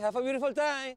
Have a beautiful time.